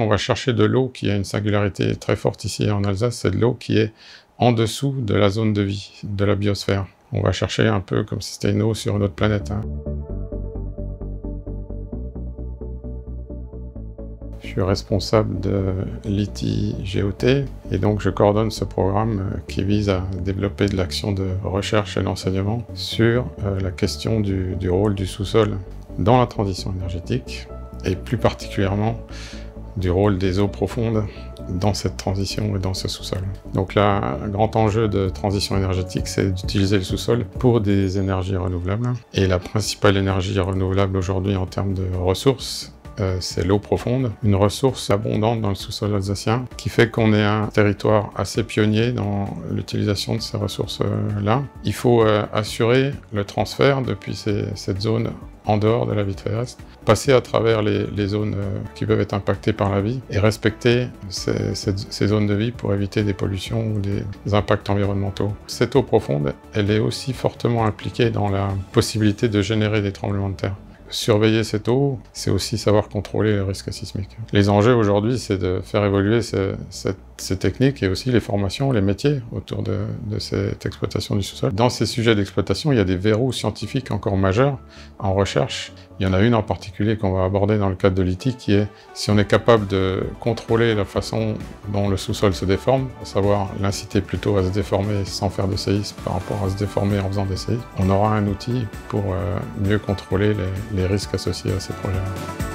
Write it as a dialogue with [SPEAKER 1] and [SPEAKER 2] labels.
[SPEAKER 1] on va chercher de l'eau qui a une singularité très forte ici en Alsace, c'est de l'eau qui est en dessous de la zone de vie, de la biosphère. On va chercher un peu comme si c'était une eau sur une autre planète. Hein. Je suis responsable de l'ITI GOT et donc je coordonne ce programme euh, qui vise à développer de l'action de recherche et d'enseignement sur euh, la question du, du rôle du sous-sol dans la transition énergétique et plus particulièrement du rôle des eaux profondes dans cette transition et dans ce sous-sol. Donc là, un grand enjeu de transition énergétique, c'est d'utiliser le sous-sol pour des énergies renouvelables. Et la principale énergie renouvelable aujourd'hui en termes de ressources, euh, c'est l'eau profonde, une ressource abondante dans le sous-sol alsacien, qui fait qu'on est un territoire assez pionnier dans l'utilisation de ces ressources-là. Il faut euh, assurer le transfert depuis cette zone en dehors de la vie passer à travers les, zones euh, qui peuvent être impactées par la vie et respecter ces, ces, zones de vie pour éviter des pollutions ou des impacts environnementaux. Cette eau profonde, elle est aussi fortement impliquée dans la possibilité de générer des tremblements de terre. Surveiller cette eau, c'est aussi savoir contrôler les risques sismiques. Les enjeux aujourd'hui, c'est de faire évoluer ces techniques et aussi les formations, les métiers autour de, cette exploitation du sous-sol. Dans ces sujets d'exploitation, il y a des verrous scientifiques encore majeurs en recherche il y en a une en particulier qu'on va aborder dans le cadre de l'ITI qui est si on est capable de contrôler la façon dont le sous-sol se déforme, à savoir l'inciter plutôt à se déformer sans faire de séisme par rapport à se déformer en faisant des séismes, on aura un outil pour euh, mieux contrôler les, les risques associés à ces projets.